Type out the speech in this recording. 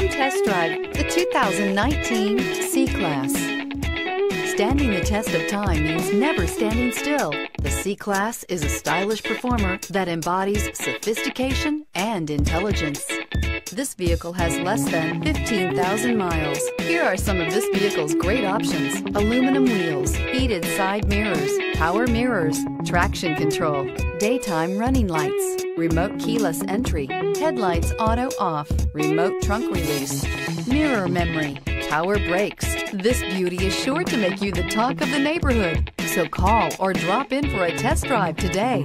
Come test drive the 2019 C-Class. Standing the test of time means never standing still. The C-Class is a stylish performer that embodies sophistication and intelligence. This vehicle has less than 15,000 miles. Here are some of this vehicle's great options. Aluminum wheels, heated side mirrors, power mirrors, traction control, daytime running lights, remote keyless entry, headlights auto off, remote trunk release, mirror memory, power brakes. This beauty is sure to make you the talk of the neighborhood. So call or drop in for a test drive today.